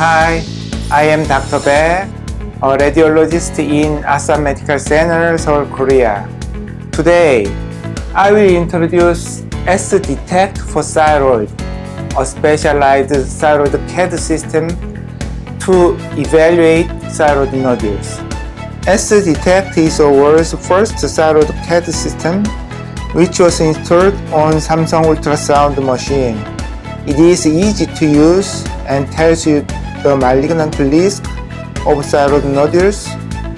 Hi, I am Dr. Baek, a radiologist in Asan Medical Center, Seoul, Korea. Today, I will introduce S-Detect for thyroid, a specialized thyroid CAD system to evaluate thyroid nodules. S-Detect is the world's first thyroid CAD system which was installed on Samsung ultrasound machine. It is easy to use and tells you the malignant risk of thyroid nodules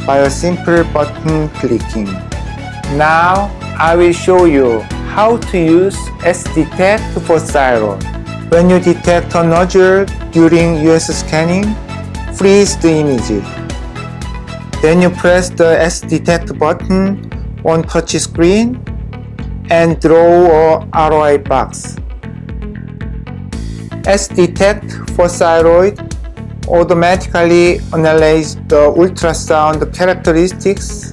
by a simple button clicking. Now I will show you how to use S-Detect for thyroid. When you detect a nodule during US scanning, freeze the image. Then you press the S-Detect button on touch screen and draw a ROI box. S-Detect for thyroid automatically analyze the ultrasound characteristics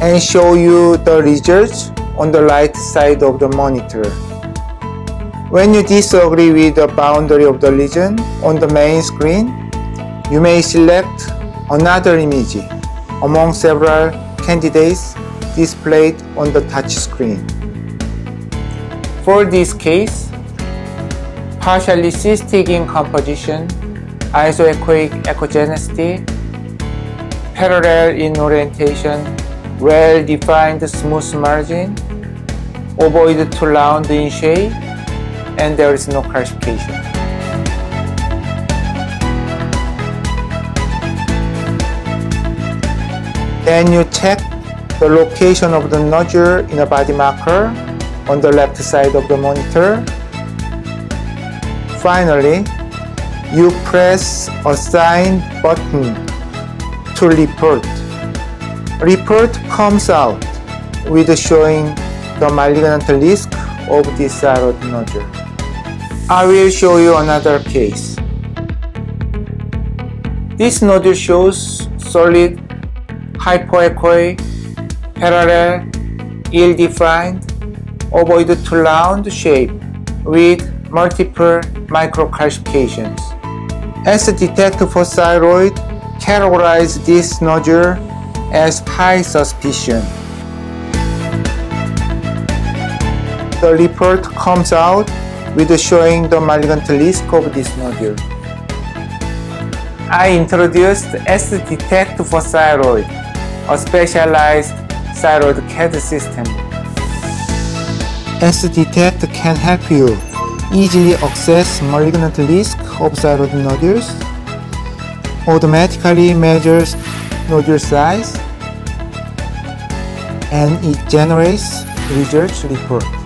and show you the results on the right side of the monitor. When you disagree with the boundary of the lesion on the main screen, you may select another image among several candidates displayed on the touch screen. For this case, partially cystic in composition, isoechoic echogenicity, parallel in orientation, well-defined smooth margin, ovoid to round in shape, and there is no calcification. Then you check the location of the nodule in a body marker on the left side of the monitor. Finally, you press a sign button to report. Report comes out with showing the malignant risk of this thyroid nodule. I will show you another case. This nodule shows solid hypoechoic, parallel, ill-defined, ovoid to round shape with multiple microcalcifications. S-Detect for thyroid categorize this nodule as high suspicion. The report comes out with showing the malignant risk of this nodule. I introduced S-Detect for thyroid, a specialized thyroid CAD system. S-Detect can help you easily access malignant risk of thyroid nodules, automatically measures nodule size, and it generates research report.